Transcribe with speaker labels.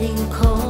Speaker 1: 领口